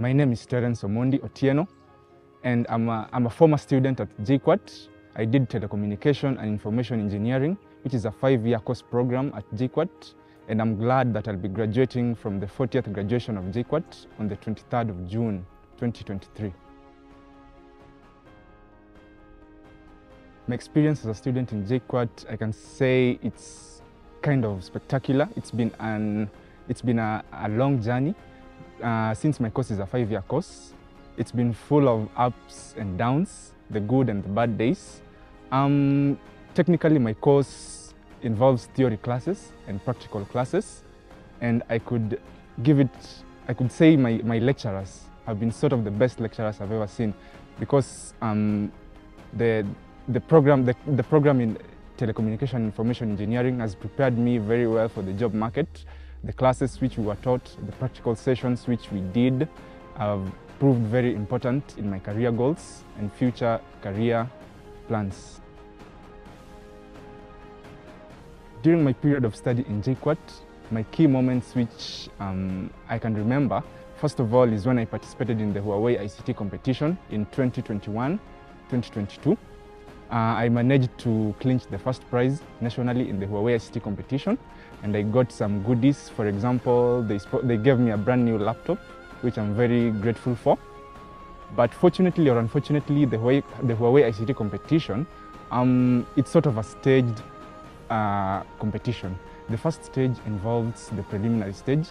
My name is Terence Omondi Otieno, and I'm a, I'm a former student at JKUAT. I did telecommunication and information engineering, which is a five-year course program at JKUAT, and I'm glad that I'll be graduating from the 40th graduation of JKUAT on the 23rd of June, 2023. My experience as a student in JKUAT, I can say it's kind of spectacular. It's been an it's been a, a long journey uh, since my course is a five-year course. It's been full of ups and downs, the good and the bad days. Um, technically, my course involves theory classes and practical classes, and I could give it, I could say my, my lecturers have been sort of the best lecturers I've ever seen because um, the, the, program, the, the program in telecommunication information engineering has prepared me very well for the job market. The classes which we were taught, the practical sessions which we did have proved very important in my career goals and future career plans. During my period of study in JKUAT, my key moments which um, I can remember, first of all, is when I participated in the Huawei ICT competition in 2021-2022. Uh, I managed to clinch the first prize nationally in the Huawei ICT competition and I got some goodies. For example, they, they gave me a brand new laptop, which I'm very grateful for. But fortunately or unfortunately, the Huawei, the Huawei ICT competition, um, it's sort of a staged uh, competition. The first stage involves the preliminary stage.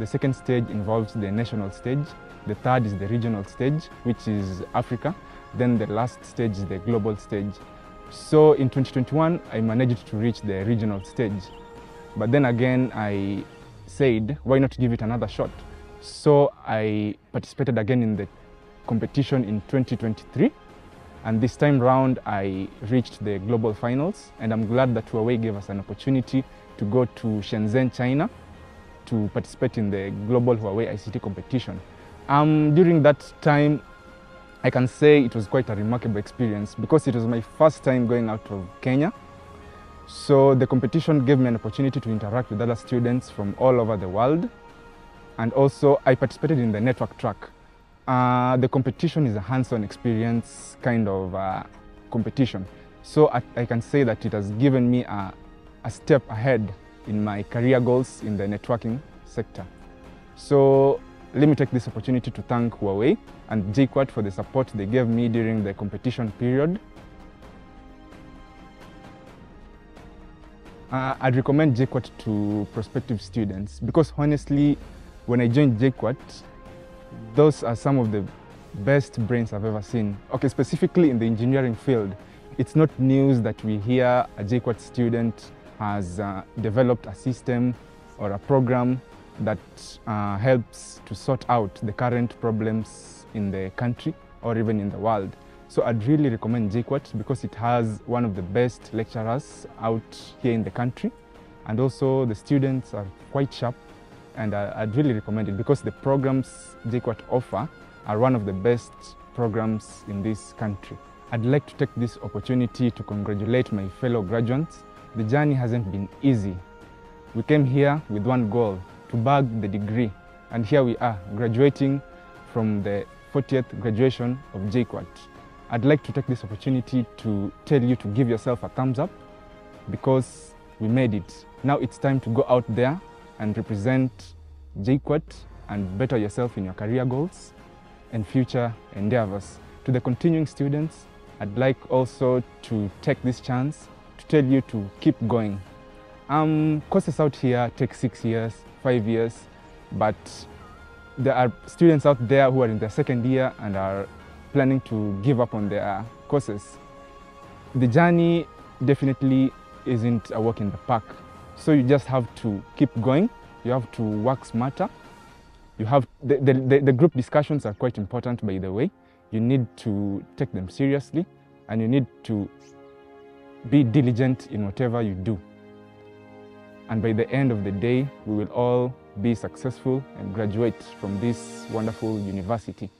The second stage involves the national stage. The third is the regional stage, which is Africa. Then the last stage is the global stage. So in 2021, I managed to reach the regional stage. But then again, I said, why not give it another shot? So I participated again in the competition in 2023. And this time round, I reached the global finals. And I'm glad that Huawei gave us an opportunity to go to Shenzhen, China, to participate in the global Huawei ICT competition. Um, during that time, I can say it was quite a remarkable experience because it was my first time going out of Kenya. So the competition gave me an opportunity to interact with other students from all over the world. And also I participated in the network track. Uh, the competition is a hands-on experience kind of uh, competition. So I, I, can say that it has given me a, a step ahead in my career goals in the networking sector. So let me take this opportunity to thank Huawei and JKUAT for the support they gave me during the competition period. Uh, I'd recommend JKUAT to prospective students because honestly, when I joined JKUAT, those are some of the best brains I've ever seen. Okay, specifically in the engineering field, it's not news that we hear a JKUAT student has uh, developed a system or a program that uh, helps to sort out the current problems in the country or even in the world. So I'd really recommend JKUAT because it has one of the best lecturers out here in the country. And also the students are quite sharp and I'd really recommend it because the programs JKUAT offer are one of the best programs in this country. I'd like to take this opportunity to congratulate my fellow graduates. The journey hasn't been easy. We came here with one goal, to bag the degree. And here we are, graduating from the 40th graduation of JKUAT. I'd like to take this opportunity to tell you to give yourself a thumbs up because we made it. Now it's time to go out there and represent JKUAT and better yourself in your career goals and future endeavors. To the continuing students, I'd like also to take this chance tell you to keep going. Um, courses out here take six years, five years, but there are students out there who are in their second year and are planning to give up on their courses. The journey definitely isn't a walk in the park. So you just have to keep going. You have to work smarter. You have the, the, the, the group discussions are quite important, by the way. You need to take them seriously and you need to be diligent in whatever you do. And by the end of the day, we will all be successful and graduate from this wonderful university.